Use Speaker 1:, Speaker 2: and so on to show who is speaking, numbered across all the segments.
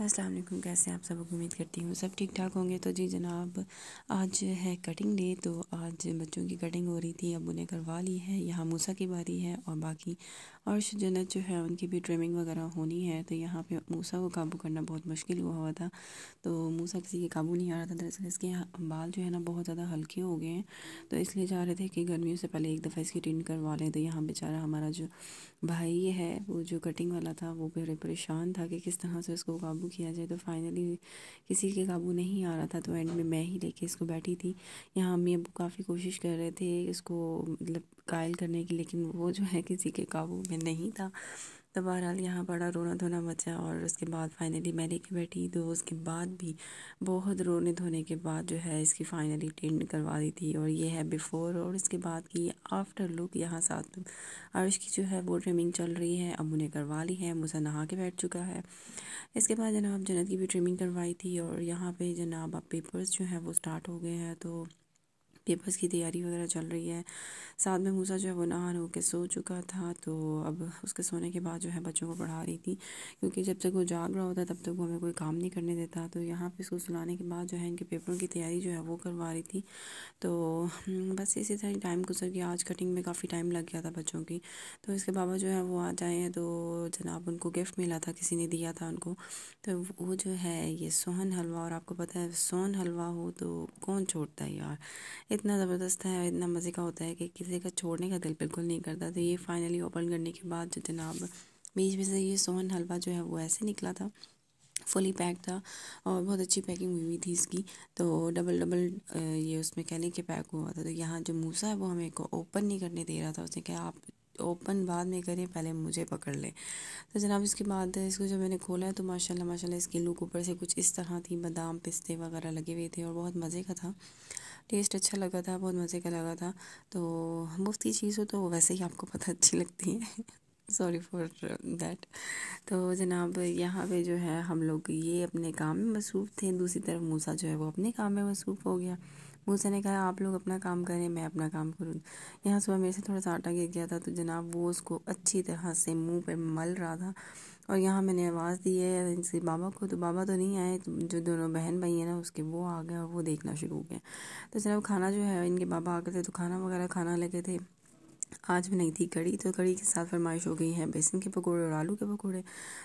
Speaker 1: अस्सलाम वालेकुम कैसे आप सब? उम्मीद करती हूँ सब ठीक ठाक होंगे। तो जी जनाब, आज है कटिंग डे तो आज बच्चों की कटिंग हो रही थी, अब उन्हें करवा ली है, यहाँ मूसा की बारी है और बाकी और जन्नत जो है, उनकी भी ट्रिमिंग वगैरह होनी है तो यहाँ पे मूसा को काबू करना बहुत मुश्किल हुआ हुआ था। तो मूसा किसी के काबू नहीं आ रहा था, दरअसल इसके बाल जो है ना, बहुत ज़्यादा हल्के हो गए हैं। तो इसलिए चाह रहे थे कि गर्मियों से पहले एक दफ़ा इसकी टिन करवा लें। तो यहाँ बेचारा हमारा जो भाई है, वो जो कटिंग वाला था, वो बड़े परेशान था कि किस तरह से उसको काबू किया जाए तो फाइनली किसी के काबू नहीं आ रहा था तो एंड में मैं ही लेके इसको बैठी थी। यहाँ अम्मी अब काफ़ी कोशिश कर रहे थे इसको मतलब कायल करने की, लेकिन वो जो है किसी के काबू में नहीं था। तो बहरहाल यहाँ बड़ा रोना धोना मचा और उसके बाद फाइनली मैं लेके बैठी तो उसके बाद भी बहुत रोने धोने के बाद जो है इसकी फाइनली टेंट करवा दी थी और ये है बिफ़ोर और इसके बाद की आफ्टर लुक यहाँ साथ अर्श की जो है वो ट्रिमिंग चल रही है, अब उन्हें करवा ली है, मुझे नहा के बैठ चुका है। इसके बाद जनाब जन्नत की भी ट्रिमिंग करवाई थी और यहाँ पे जनाब अब पेपर्स जो है वो स्टार्ट हो गए हैं तो पेपर्स की तैयारी वगैरह चल रही है। साथ में मूसा जो है वो नहा हो के सो चुका था तो अब उसके सोने के बाद जो है बच्चों को पढ़ा रही थी क्योंकि जब तक वो जाग रहा होता तब तक वो हमें कोई काम नहीं करने देता। तो यहाँ पे इसको सुलाने के बाद जो है इनके पेपरों की तैयारी जो है वो करवा रही थी। तो हम्म, बस इसी तरह टाइम गुजर गया। आज कटिंग में काफ़ी टाइम लग गया था बच्चों की। तो इसके बाबा जो है वो आ जाए हैं तो जनाब उनको गिफ्ट मिला था किसी ने दिया था उनको। तो वो जो है ये सोहन हलवा और आपको पता है सोहन हलवा हो तो कौन छोड़ता है यार? इतना ज़बरदस्त है, इतना मज़े का होता है कि किसी का छोड़ने का दिल बिल्कुल नहीं करता। तो ये फाइनली ओपन करने के बाद जो जनाब बीच में से ये सोहन हलवा जो है वो ऐसे निकला था फुली पैक था और बहुत अच्छी पैकिंग हुई हुई थी इसकी। तो डबल डबल ये उसमें कहने के पैक हुआ था। तो यहाँ जो मूसा है वो हमें को ओपन नहीं करने दे रहा था। उसने कहा, आप ओपन बाद में करें, पहले मुझे पकड़ ले। तो जनाब इसके बाद इसको जब मैंने खोला है तो माशाल्लाह माशाल्लाह इसकी लुक ऊपर से कुछ इस तरह थी। बादाम पिस्ते वगैरह लगे हुए थे और बहुत मज़े का था। टेस्ट अच्छा लगा था, बहुत मज़े का लगा था। तो मुफ्ती चीज़ हो तो वैसे ही आपको पता अच्छी लगती है। सॉरी फॉर दैट तो जनाब, यहाँ पे जो है हम लोग ये अपने काम में मसरूफ़ थे। दूसरी तरफ़ मूसा जो है वो अपने काम में मसरूफ़ हो गया। मूसा ने कहा, आप लोग अपना काम करें, मैं अपना काम करूँ। यहाँ सुबह मेरे से थोड़ा सा आटा गिर गया था तो जनाब वो उसको अच्छी तरह से मुँह पर मल रहा था और यहाँ मैंने आवाज़ दी है इनसे बाबा को तो बाबा तो नहीं आए तो जो दोनों बहन भाई हैं ना उसके वो आ गए और वो देखना शुरू हो गया तो जनाब खाना जो है, इनके बाबा आ गए थे तो खाना वगैरह खाना लगे थे। आज बनाई थी कड़ी तो कड़ी के साथ फरमाइश हो गई है बेसन के पकौड़े और आलू के पकौड़े।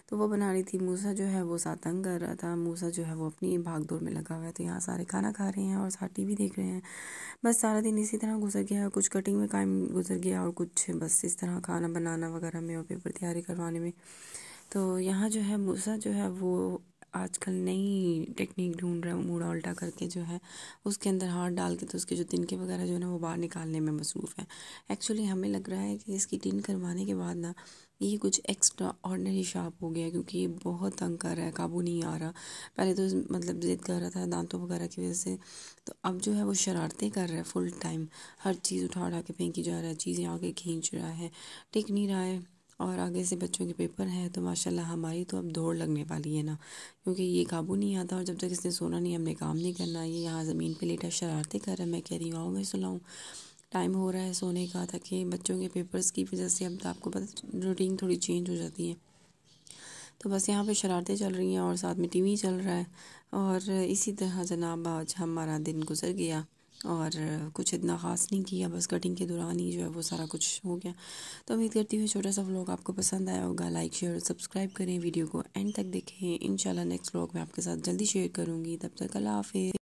Speaker 1: तो वो बना रही थी मूसा जो है, वो साथ तंग कर रहा था। मूसा जो है, वो अपनी भाग दौड़ में लगा हुआ है तो यहाँ सारे खाना खा रहे हैं और साथ टी वी देख रहे हैं। बस सारा दिन इसी तरह गुजर गया कुछ कटिंग में काम गुजर गया और कुछ बस इस तरह खाना बनाना वगैरह में और पेपर तैयारी करवाने में। तो यहाँ जो है, मूसा जो है, वो आजकल नई टेक्निक ढूंढ रहा है, मूड़ा उल्टा करके जो है, उसके अंदर हाथ डाल के तो उसके जो तिनके वगैरह जो है ना, वो बाहर निकालने में मसरूफ़ है। एक्चुअली हमें लग रहा है कि इसकी टिन करवाने के बाद ना, ये कुछ एक्स्ट्रा ऑर्डनरी शार्प हो गया क्योंकि ये बहुत तंग कर रहा है, काबू नहीं आ रहा। पहले तो मतलब ज़िद कर रहा था दांतों वगैरह की वजह से तो अब जो है वो शरारतें कर रहा है फुल टाइम हर चीज़ उठा उठा के फेंकी जा रहा है, चीज़ें आगे खींच रहा है, टिक नहीं रहा है। और आगे से बच्चों के पेपर हैं तो माशाल्लाह हमारी तो अब दौड़ लगने वाली है ना। क्योंकि ये काबू नहीं आता और जब तक इसने सोना नहीं, हमने काम नहीं करना। ये यहाँ ज़मीन पे लेटा शरारतें कर रहा है। मैं कह रही हूँ, आओ मैं सुलाऊँ। टाइम हो रहा है सोने का, ताकि बच्चों के पेपर्स की वजह से अब तो आपको पता रूटीन थोड़ी चेंज हो जाती है। तो बस यहाँ पे शरारतें चल रही हैं और साथ में टीवी चल रहा है। और इसी तरह जनाब आज हमारा दिन गुजर गया। और कुछ इतना ख़ास नहीं किया, बस कटिंग के दौरान ही जो है वो सारा कुछ हो गया। तो उम्मीद करती हूँ छोटा सा व्लॉग आपको पसंद आया होगा। लाइक शेयर सब्सक्राइब करें। वीडियो को एंड तक देखें। इन नेक्स्ट व्लॉग मैं आपके साथ जल्दी शेयर करूँगी। तब तक अल्लाह हाफिज़।